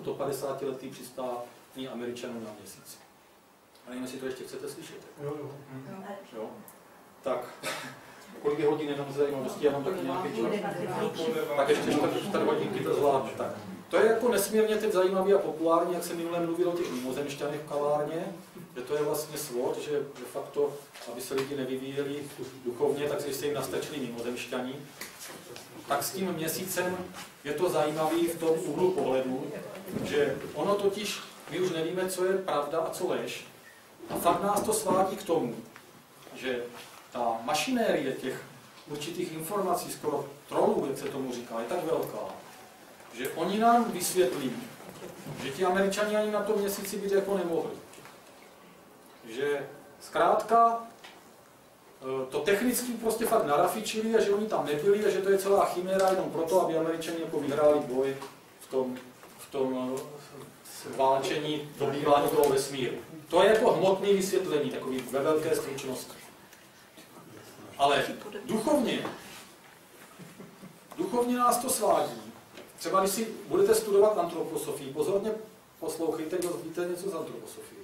to 50 letý přistání Američanů na měsíci. A nevím, jestli to ještě chcete slyšet. Jo, jo. Jo? Tak, kolik je hodin jenom zajímavosti, já mám taky nějaký čas. Tak ještě čtvrt, čtvrt hodinky to zvládne. Tak. To je jako nesmírně teď zajímavý a populární, jak se minule mluvilo o těch mimozemšťanech v kavárně, že to je vlastně svod, že de facto, aby se lidi nevyvíjeli duchovně, tak se jim nastačili mimozemšťaní. Tak s tím měsícem je to zajímavý v tom úhlu pohledu, že ono totiž, my už nevíme, co je pravda a co lež. A fakt nás to svádí k tomu, že ta mašinérie těch určitých informací, skoro trolů, jak se tomu říká, je tak velká, že oni nám vysvětlí, že ti američani ani na tom měsíci být jako nemohli. Že zkrátka to technicky prostě fakt narafičili a že oni tam nebyli a že to je celá chiméra jenom proto, aby američani jako vyhráli boj v tom, v tom eh, válčení, dobývání toho vesmíru. To je jako hmotné vysvětlení, takový ve velké stručnosti. Ale duchovně, duchovně nás to svádí. Třeba když si budete studovat antroposofii, pozorně poslouchejte, dozvíte něco z antroposofie.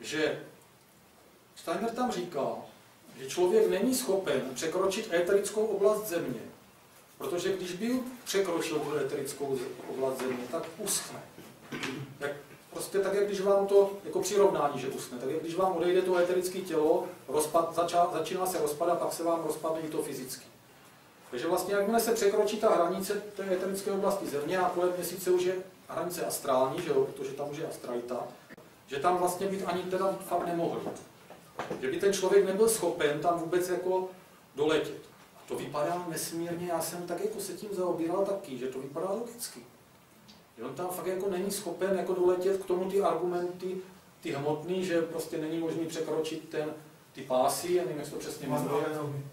Že Steiner tam říká, že člověk není schopen překročit éterickou oblast země, protože když by překročil tu éterickou oblast země, tak uschne. Jak prostě tak, jak když vám to, jako přirovnání, že usne, tak jak když vám odejde to eterické tělo, rozpad, začá, začíná se rozpadat, pak se vám rozpadne i to fyzicky. Takže vlastně, jakmile se překročí ta hranice té eterické oblasti země a kolem měsíce už je hranice astrální, že jo, protože tam už je astralita, že tam vlastně být ani teda fakt nemohl. Že by ten člověk nebyl schopen tam vůbec jako doletět. A to vypadá nesmírně, já jsem tak jako se tím zaobíral taky, že to vypadá logicky. Že on tam fakt jako není schopen jako doletět k tomu ty argumenty, ty hmotný, že prostě není možný překročit ten, ty pásy, já nevím, jak to přesně jmenuje,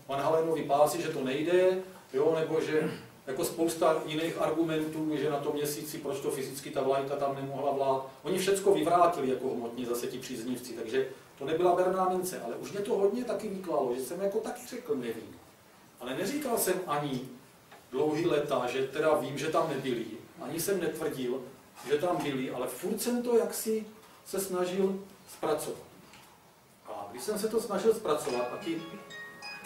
Van Halenový pásy, že to nejde, jo, nebo že jako spousta jiných argumentů, že na tom měsíci, proč to fyzicky ta vlajka tam nemohla vlád. Oni všechno vyvrátili jako hmotně zase ti příznivci, takže to nebyla berná mince, ale už mě to hodně taky vyklalo, že jsem jako taky řekl, nevím. Ale neříkal jsem ani dlouhý leta, že teda vím, že tam nebyli, ani jsem netvrdil, že tam byli, ale furt jsem to jaksi se snažil zpracovat. A když jsem se to snažil zpracovat, a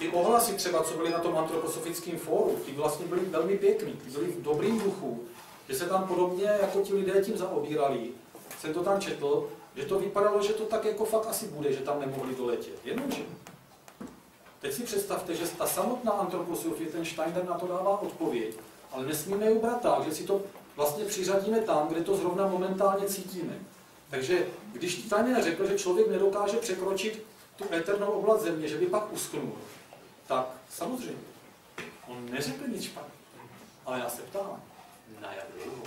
ty, ohlasy třeba, co byly na tom antroposofickém fóru, ty vlastně byly velmi pěkný, ty byly v dobrým duchu, že se tam podobně jako ti lidé tím zaobírali. Jsem to tam četl, že to vypadalo, že to tak jako fakt asi bude, že tam nemohli doletět. Jenomže, teď si představte, že ta samotná antroposofie, ten Steiner na to dává odpověď, ale nesmíme ji brát tak, že si to vlastně přiřadíme tam, kde to zrovna momentálně cítíme. Takže když Steiner řekl, že člověk nedokáže překročit tu eternou oblast země, že by pak usknul, tak samozřejmě, on neřekl nic špatně. Ale já se ptám, na jak dlouho?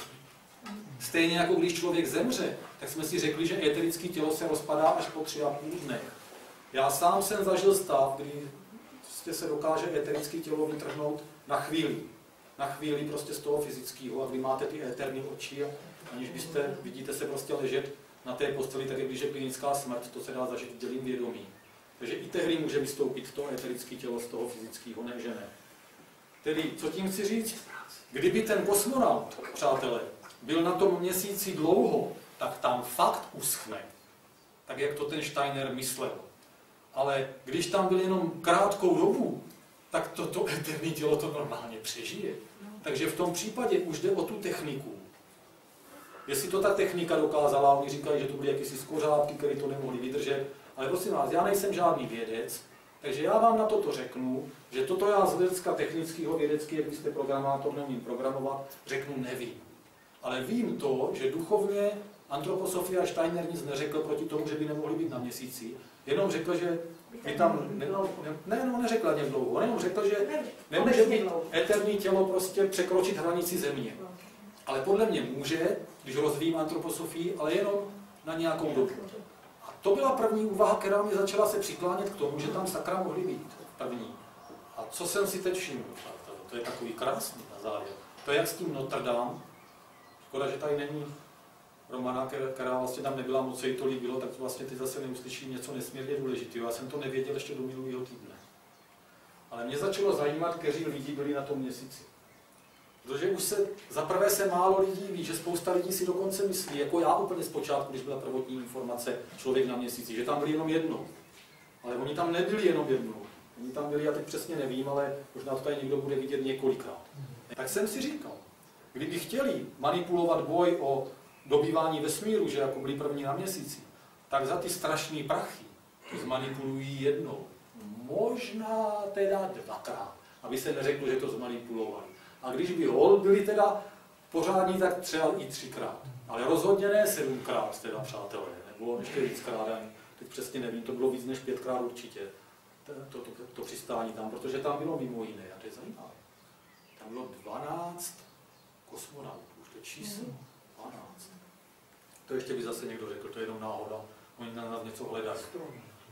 Stejně jako když člověk zemře, tak jsme si řekli, že eterické tělo se rozpadá až po tři a půl dnech. Já sám jsem zažil stav, kdy prostě se dokáže eterické tělo vytrhnout na chvíli. Na chvíli prostě z toho fyzického a kdy máte ty eterní oči, aniž byste, vidíte se prostě ležet na té posteli, tak je klinická smrt, to se dá zažít dělým vědomí. Takže i tehdy může vystoupit to eterické tělo z toho fyzického, ne že ne. Tedy, co tím chci říct? Kdyby ten kosmonaut, přátelé, byl na tom měsíci dlouho, tak tam fakt uschne. Tak jak to ten Steiner myslel. Ale když tam byl jenom krátkou dobu, tak to, to eterní tělo to normálně přežije. Takže v tom případě už jde o tu techniku. Jestli to ta technika dokázala, oni říkají, že to byly jakýsi skořápky, které to nemohli vydržet, ale prosím vás, já nejsem žádný vědec, takže já vám na toto řeknu, že toto já z hlediska technického vědeckého, jak byste programátor neumím programovat, řeknu nevím. Ale vím to, že duchovně antroposofia Steiner nic neřekl proti tomu, že by nemohli být na měsíci, jenom řekl, že by tam, ne, ne, no, neřekl ani dlouho, jenom řekl, že nemůže být eterní tělo prostě překročit hranici země. Ale podle mě může, když rozvíjím antroposofii, ale jenom na nějakou dobu. To byla první úvaha, která mi začala se přiklánět k tomu, že tam sakra mohly být. První. A co jsem si teď všiml? To je takový krásný na závěr. To je jak s tím Notre Dame. Škoda, že tady není Romana, která vlastně tam nebyla, moc se jí to líbilo, tak vlastně ty zase neuslyší něco nesmírně důležitého. Já jsem to nevěděl ještě do minulého týdne. Ale mě začalo zajímat, kteří lidi byli na tom měsíci. Protože už se, za prvé se málo lidí ví, že spousta lidí si dokonce myslí, jako já úplně zpočátku, když byla prvotní informace člověk na měsíci, že tam byli jenom jednou. Ale oni tam nebyli jenom jednou. Oni tam byli, já teď přesně nevím, ale možná to tady někdo bude vidět několikrát. Tak jsem si říkal, kdyby chtěli manipulovat boj o dobývání vesmíru, že jako byli první na měsíci, tak za ty strašné prachy to zmanipulují jednou. Možná teda dvakrát, aby se neřeklo, že to zmanipulovali. A když by hol byli teda pořádní, tak třeba i třikrát. Ale rozhodně ne sedmkrát, teda přátelé, nebo ještě víckrát, teď přesně nevím, to bylo víc než pětkrát určitě, to, to, to, to přistání tam, protože tam bylo mimo jiné, a to je zajímavé. Tam bylo 12 kosmonautů, už to číslo, 12. To ještě by zase někdo řekl, to je jenom náhoda, oni na nás něco hledají.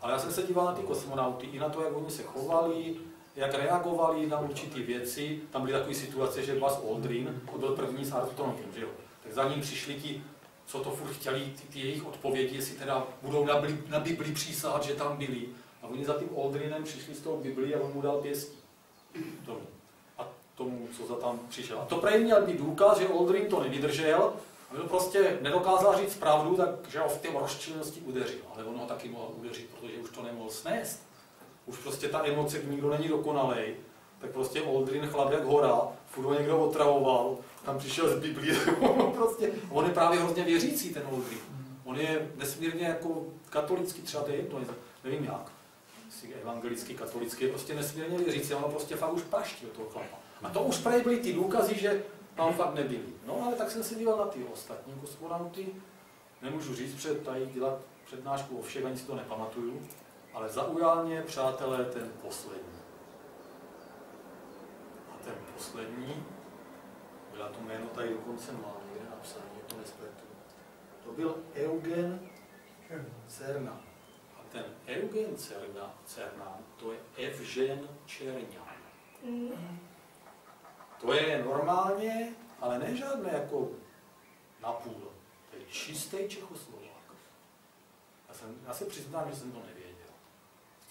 Ale já jsem se díval na ty kosmonauty, i na to, jak oni se chovali, jak reagovali na určité věci. Tam byly takové situace, že Buzz Aldrin, to byl první s Armstrongem, že jo? tak za ním přišli ti, co to furt chtěli, ty, ty jejich odpovědi, jestli teda budou na, Bibli, na Bibli přísahat, že tam byli. A oni za tím Aldrinem přišli z toho Bibli a on mu dal pěstí. Tomu. A tomu, co za tam přišel. A to prej měl být důkaz, že Aldrin to nevydržel, a byl prostě nedokázal říct pravdu, takže ho v té rozčilenosti udeřil. Ale on ho taky mohl udeřit, protože už to nemohl snést už prostě ta emoce, nikdo není dokonalej, tak prostě Oldrin chlap jak hora, furt ho někdo otravoval, tam přišel z Biblí, prostě, on je právě hrozně věřící ten Oldrin. On je nesmírně jako katolický, třeba to je jedno, nevím jak, evangelický, katolický, je prostě nesmírně věřící, on prostě fakt už paštil toho chlapa. A to už právě byly ty důkazy, že tam fakt nebyli. No ale tak jsem se díval na ty ostatní kosmonauty, nemůžu říct, před tady dělat přednášku o všech, ani si to nepamatuju, ale zaujal mě, přátelé, ten poslední. A ten poslední, byla to jméno tady dokonce má někde napsané, to nespletu. To byl Eugen Cerna. A ten Eugen Cerna, Cerna to je Evžen Čerňan. To je normálně, ale ne žádné jako napůl. To je čistý Čechoslovák. Já, jsem, já se přiznám, že jsem to nevěděl.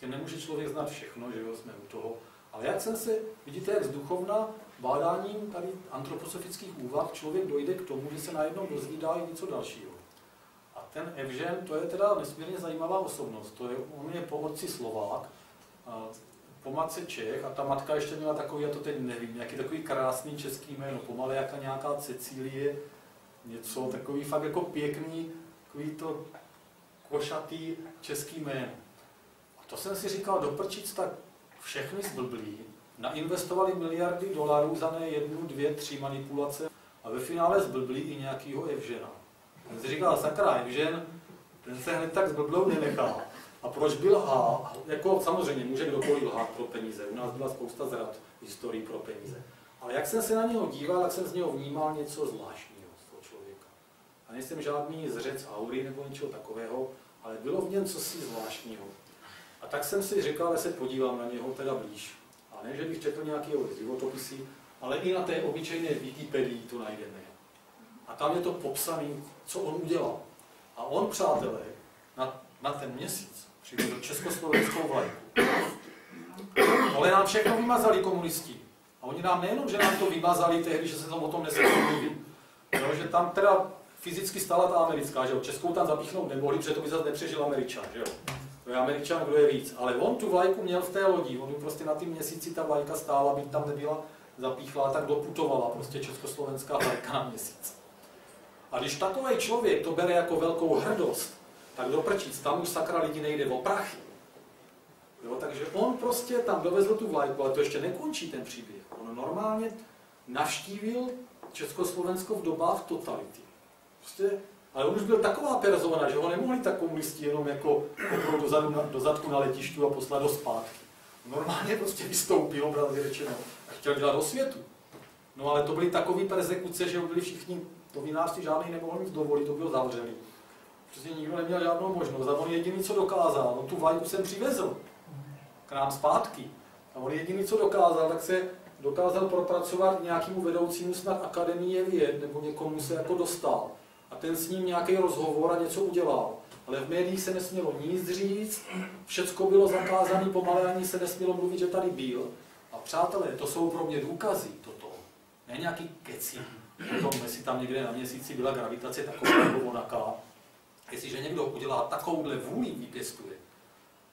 Prostě nemůže člověk znát všechno, že jo, jsme u toho. Ale jak jsem se, vidíte, jak z duchovna bádáním tady antroposofických úvah člověk dojde k tomu, že se najednou dozvídá i něco dalšího. A ten Evžen, to je teda nesmírně zajímavá osobnost. To je, on je po otci Slovák, po matce Čech a ta matka ještě měla takový, já to teď nevím, nějaký takový krásný český jméno, pomalu jaká nějaká Cecílie, něco takový fakt jako pěkný, takový to košatý český jméno. To jsem si říkal, doprčic, tak všechny zblblí, nainvestovali miliardy dolarů za ne jednu, dvě, tři manipulace a ve finále zblblí i nějakýho Evžena. Ten si říkal, sakra, Evžen, ten se hned tak zblblou nenechá. A proč byl lhá? Jako samozřejmě může kdokoliv lhát pro peníze. U nás byla spousta zrad historií pro peníze. Ale jak jsem se na něho díval, tak jsem z něho vnímal něco zvláštního z toho člověka. A nejsem žádný zřec aury nebo něčeho takového, ale bylo v něm cosi zvláštního. A tak jsem si říkal, ale se podívám na něho teda blíž. A ne, že bych četl nějaké životopisy, ale i na té obyčejné Wikipedii to najdeme. A tam je to popsané, co on udělal. A on, přátelé, na, na ten měsíc přivedl československou vlajku. Ale nám všechno vymazali komunisti. A oni nám nejenom, že nám to vymazali tehdy, že se tam o tom nesmí mluvit, no, že tam teda fyzicky stala ta americká, že jo, českou tam zapíchnout nemohli, protože to by zase nepřežil američan, že jo. To je američan, kdo je víc. Ale on tu vlajku měl v té lodi, on prostě na tím měsíci ta vlajka stála, byť tam nebyla zapíchlá, tak doputovala prostě československá vlajka na měsíc. A když takový člověk to bere jako velkou hrdost, tak do prčic, tam už sakra lidi nejde o prachy. Jo, takže on prostě tam dovezl tu vlajku, ale to ještě nekončí ten příběh. On normálně navštívil Československo v dobách totality. Prostě ale on už byl taková persona, že ho nemohli tak komunisti jenom jako do, zadu, na, do zadku na letištu a poslat do zpátky. Normálně prostě vystoupil, obrazně řečeno, a chtěl dělat do světu. No ale to byly takové persekuce, že byli všichni, novináři žádný nemohli nic dovolit, to bylo zavřený. Prostě nikdo neměl žádnou možnost. A on jediný, co dokázal, on tu vlajku jsem přivezl k nám zpátky. A on jediný, co dokázal, tak se dokázal propracovat nějakému vedoucímu snad akademie věd, nebo někomu se jako dostal a ten s ním nějaký rozhovor a něco udělal. Ale v médiích se nesmělo nic říct, všecko bylo zakázané, pomalé ani se nesmělo mluvit, že tady byl. A přátelé, to jsou pro mě důkazy toto. Ne nějaký keci, o tom, jestli tam někde na měsíci byla gravitace taková nebo onaká. Jestliže někdo udělá takovouhle vůli, vypěstuje,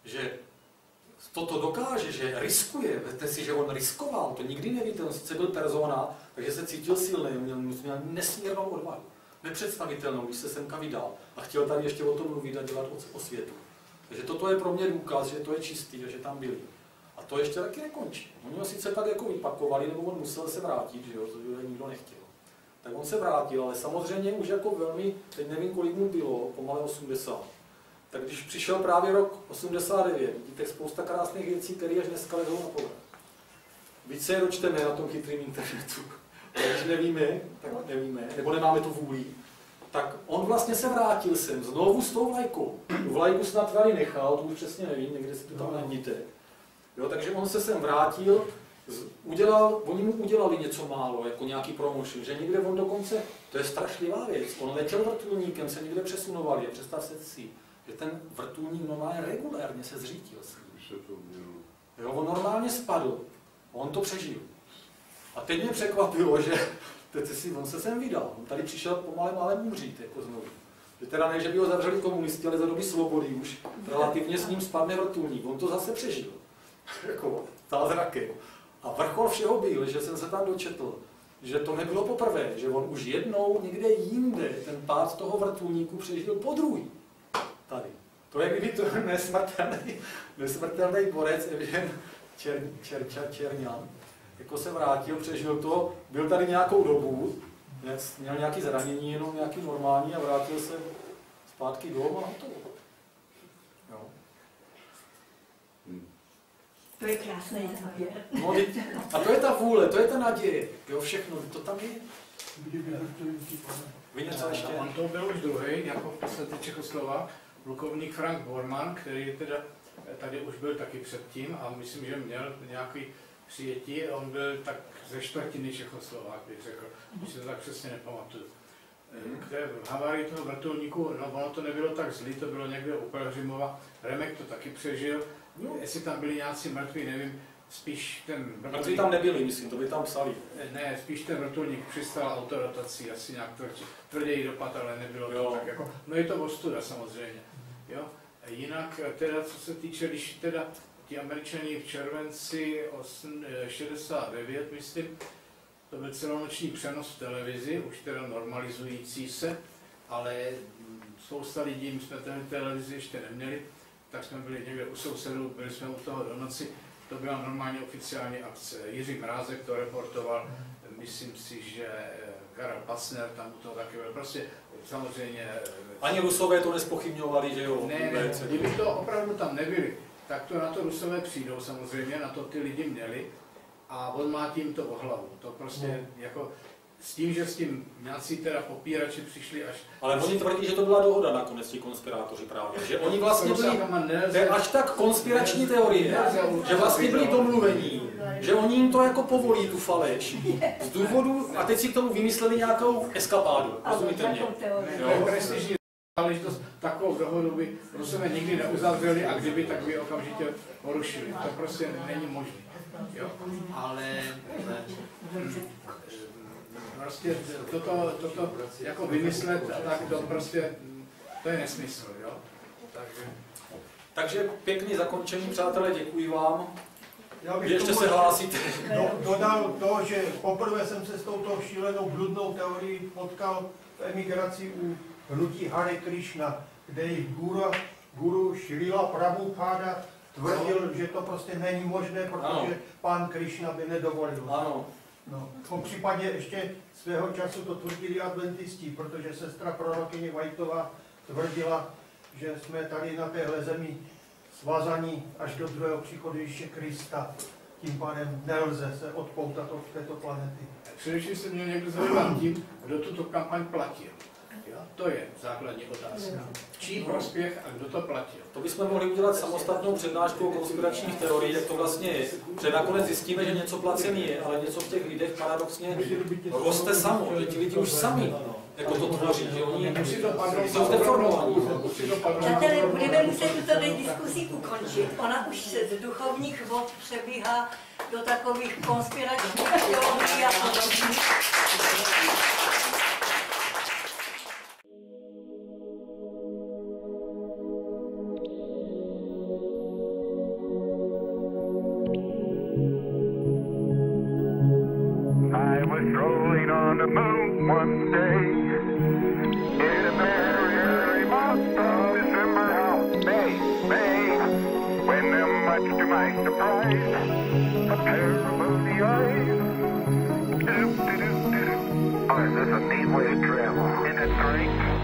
že toto dokáže, že riskuje, víte si, že on riskoval, to nikdy nevíte, on sice byl persona, takže se cítil silný, měl, měl nesmírnou odvahu, nepředstavitelnou, když se semka vydal a chtěl tady ještě o tom mluvit a dělat o, světu. Takže toto je pro mě důkaz, že to je čistý a že tam byli. A to ještě taky nekončí. Oni ho sice pak jako vypakovali, nebo on musel se vrátit, že jo, to nikdo nechtěl. Tak on se vrátil, ale samozřejmě už jako velmi, teď nevím, kolik mu bylo, pomalé 80 tak když přišel právě rok 89, vidíte spousta krásných věcí, které až dneska lezou na povrch. Víc se je dočteme na tom chytrým internetu. Když nevíme, tak nevíme, nebo nemáme tu vůli, tak on vlastně se vrátil sem znovu s tou vlajkou. Tu vlajku snad tady nechal, tu už přesně nevím, někde si to tam najdíte. Jo, takže on se sem vrátil, udělal, oni mu udělali něco málo, jako nějaký promotion, že někde on dokonce, to je strašlivá věc, on letěl vrtulníkem, se někde přesunovali, představte si, že ten vrtulník normálně regulérně se zřítil. Jo, on normálně spadl. On to přežil. A teď mě překvapilo, že teď si, on se sem vydal. On tady přišel pomalem ale umřít, jako znovu. Že teda ne, že by ho zavřeli komunisti, ale za doby svobody už relativně s ním spadne vrtulník. On to zase přežil. jako zázrakem. A vrchol všeho byl, že jsem se tam dočetl, že to nebylo poprvé, že on už jednou někde jinde ten pád toho vrtulníku přežil po druhý tady. To je kdyby to nesmrtelný, nesmrtelný borec Evžen Čer, Čerča Čerňan, jako se vrátil, přežil to, byl tady nějakou dobu, měl nějaké zranění, jenom nějaký normální a vrátil se zpátky domů a hotovo. Jo. To je krásný závěr. No, a to je ta vůle, to je ta naděje. Jo, všechno, to tam je. Vy něco ještě? On to byl už druhý, jako v podstatě Čechoslova plukovník Frank Borman, který teda tady už byl taky předtím a myslím, že měl nějaký přijetí. On byl tak ze čtvrtiny Čechoslovák, bych řekl. Už se to tak přesně nepamatuju. Mhm. K té havárii toho vrtulníku, no ono to nebylo tak zlý, to bylo někde u Pelhřimova. Remek to taky přežil. No. Jestli tam byli nějací mrtví, nevím, spíš ten vrtulník... tam nebyli, myslím, to by tam psali. Ne, spíš ten vrtulník přistal autorotací, asi nějak tvrději dopad, ale nebylo jo. to tak jako... No je to ostuda samozřejmě. Jo? Jinak teda, co se týče, když teda ti američani v červenci 69, myslím, to byl celonoční přenos v televizi, už teda normalizující se, ale spousta lidí, my jsme ten televizi ještě neměli, tak jsme byli někde u sousedů, byli jsme u toho do noci, to byla normálně oficiální akce. Jiří Mrázek to reportoval, myslím si, že Karel Pasner tam u toho taky byl. Prostě samozřejmě... Eh, Ani Rusové to nespochybňovali, že jo? Ne, ne, kdyby to opravdu tam nebyli, tak to na to Rusové přijdou samozřejmě, na to ty lidi měli a on má tím to o hlavu. To prostě no. jako s tím, že s tím nějací teda popírači přišli až... Ale oni tvrdí, že to byla dohoda nakonec, ti konspirátoři právě. Že oni vlastně byli, to je až tak konspirační teorie, že vlastně byli domluvení, že oni jim to jako povolí, tu faleš, z důvodu, a teď si k tomu vymysleli nějakou eskapádu, rozumíte mě? Prestižní záležitost, takovou dohodu by Rusové nikdy neuzavřeli a kdyby, tak by okamžitě porušili. To prostě není možné. Jo? Ale prostě toto, toto jako vymyslet, tak to prostě, to je nesmysl, jo. Takže, Takže pěkný zakončení, přátelé, děkuji vám. Já bych Ještě se hlásíte. No, dodal to, že poprvé jsem se s touto šílenou bludnou teorií potkal v emigraci u hnutí Hare Krishna, kde jich guru, guru Šrila Prabhupada tvrdil, že to prostě není možné, protože ano. pán Krishna by nedovolil. Ano. No, v případě ještě svého času to tvrdili adventisti, protože sestra prorokyně Vajtová tvrdila, že jsme tady na téhle zemi svazaní až do druhého příchodu Ježíše Krista. Tím pádem nelze se odpoutat od této planety. Především se mě někdo zajímat tím, kdo tuto kampaň platil. To je základní otázka. Čí prospěch a kdo to platil? To bychom mohli udělat samostatnou přednášku o konspiračních teoriích, jak to vlastně je. Že nakonec zjistíme, že něco placený je, ale něco v těch lidech paradoxně roste samo, že ti lidi už sami jako to tvoří, že oni jsou zdeformovaní. Přátelé, budeme muset tuto diskusi ukončit. Ona už se z duchovních vod přebíhá do takových konspiračních teorií a podobně. To my surprise, a pair of movie eyes. Is this a neat way to travel? Isn't it great?